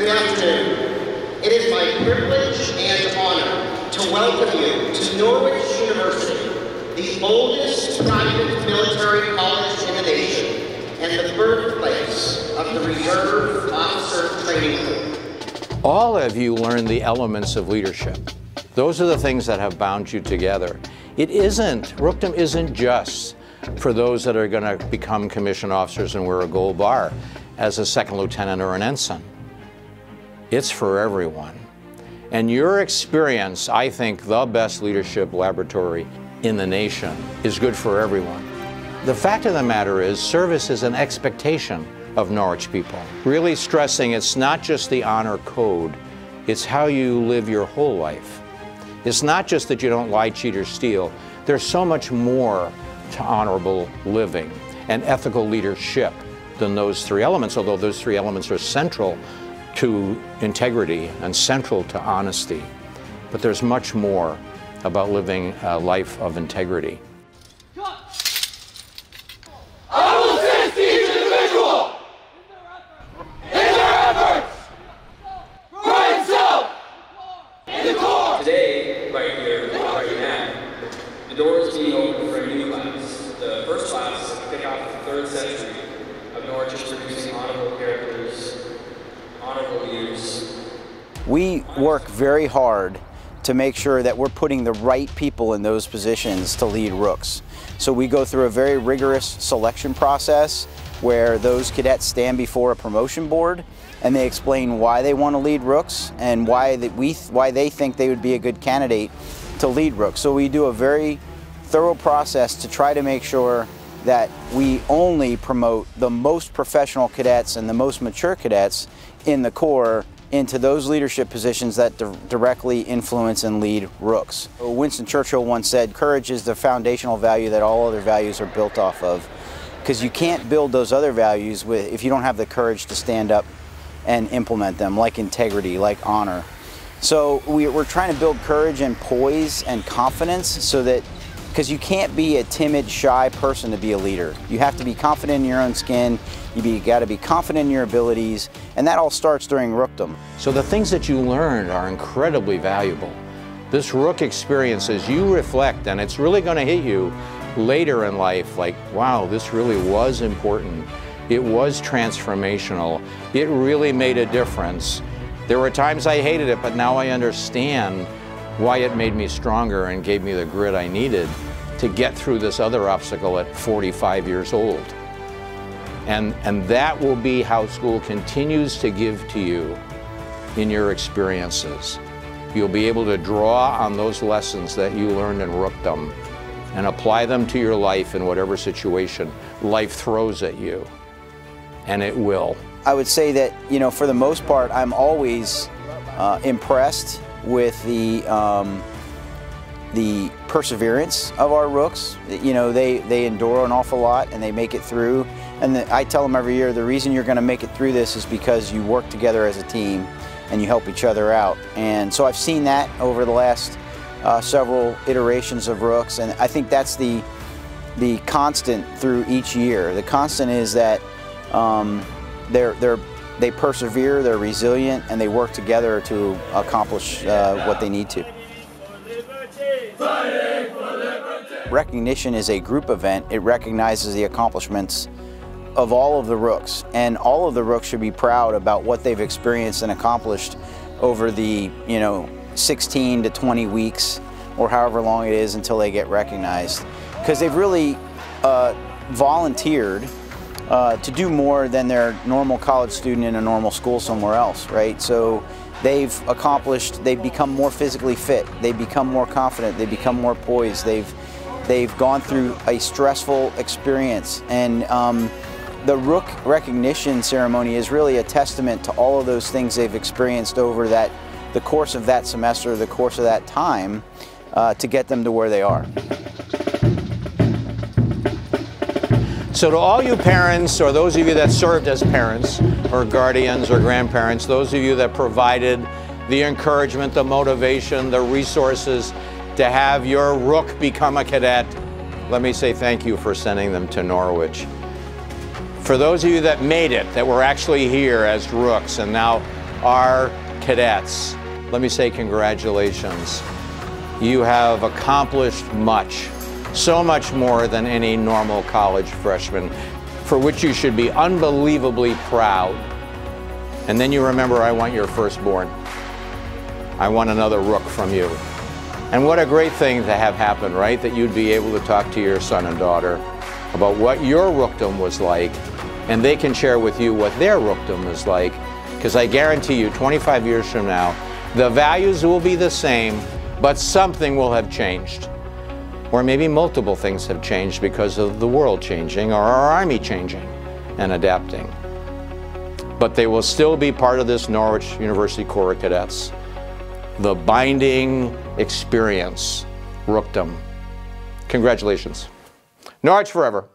Good afternoon. It is my privilege and honor to welcome you to Norwich University, the oldest private military college in the nation and the birthplace of the Reserve Officer Training Corps. All of you learned the elements of leadership. Those are the things that have bound you together. It isn't, Rookdom isn't just for those that are going to become commissioned officers and wear a gold bar as a second lieutenant or an ensign. It's for everyone. And your experience, I think the best leadership laboratory in the nation, is good for everyone. The fact of the matter is, service is an expectation of Norwich people. Really stressing it's not just the honor code, it's how you live your whole life. It's not just that you don't lie, cheat, or steal. There's so much more to honorable living and ethical leadership than those three elements, although those three elements are central to integrity and central to honesty. But there's much more about living a life of integrity. Today, right here, right now, the doors being open for a new class. The first class to kick off the third century of Norwich is producing leaders. We work very hard to make sure that we're putting the right people in those positions to lead rooks. So we go through a very rigorous selection process where those cadets stand before a promotion board and they explain why they want to lead rooks and why that we why they think they would be a good candidate to lead rooks. So we do a very thorough process to try to make sure that we only promote the most professional cadets and the most mature cadets in the Corps into those leadership positions that di directly influence and lead rooks. Winston Churchill once said, courage is the foundational value that all other values are built off of. Because you can't build those other values with, if you don't have the courage to stand up and implement them, like integrity, like honor. So we, are trying to build courage and poise and confidence so that, because you can't be a timid, shy person to be a leader. You have to be confident in your own skin, you got to be confident in your abilities, and that all starts during rookdom. So the things that you learned are incredibly valuable. This rook experience, as you reflect, and it's really going to hit you later in life, like, wow, this really was important. It was transformational. It really made a difference. There were times I hated it, but now I understand why it made me stronger and gave me the grit I needed to get through this other obstacle at 45 years old. And, and that will be how school continues to give to you in your experiences. You'll be able to draw on those lessons that you learned in Rookdom and apply them to your life in whatever situation life throws at you and it will. I would say that, you know, for the most part, I'm always uh, impressed with the, um, the perseverance of our rooks. You know, they, they endure an awful lot and they make it through. And the, I tell them every year, the reason you're going to make it through this is because you work together as a team and you help each other out. And so I've seen that over the last uh, several iterations of rooks, and I think that's the the constant through each year. The constant is that um, they're, they're, they persevere, they're resilient, and they work together to accomplish uh, what they need to. Recognition is a group event. It recognizes the accomplishments of all of the rooks, and all of the rooks should be proud about what they've experienced and accomplished over the, you know, 16 to 20 weeks or however long it is until they get recognized. Because they've really uh, volunteered uh, to do more than their normal college student in a normal school somewhere else, right? So they've accomplished, they've become more physically fit, they've become more confident, they've become more poised, they've, they've gone through a stressful experience. And um, the Rook recognition ceremony is really a testament to all of those things they've experienced over that, the course of that semester, the course of that time, uh, to get them to where they are. So to all you parents, or those of you that served as parents, or guardians, or grandparents, those of you that provided the encouragement, the motivation, the resources to have your rook become a cadet, let me say thank you for sending them to Norwich. For those of you that made it, that were actually here as rooks and now are cadets. Let me say congratulations. You have accomplished much, so much more than any normal college freshman, for which you should be unbelievably proud. And then you remember, I want your firstborn. I want another rook from you. And what a great thing to have happen, right? That you'd be able to talk to your son and daughter about what your rookdom was like, and they can share with you what their rookdom is like. Because I guarantee you, 25 years from now, the values will be the same, but something will have changed. Or maybe multiple things have changed because of the world changing or our Army changing and adapting. But they will still be part of this Norwich University Corps of Cadets. The binding experience, rookdom. Congratulations. Norwich forever.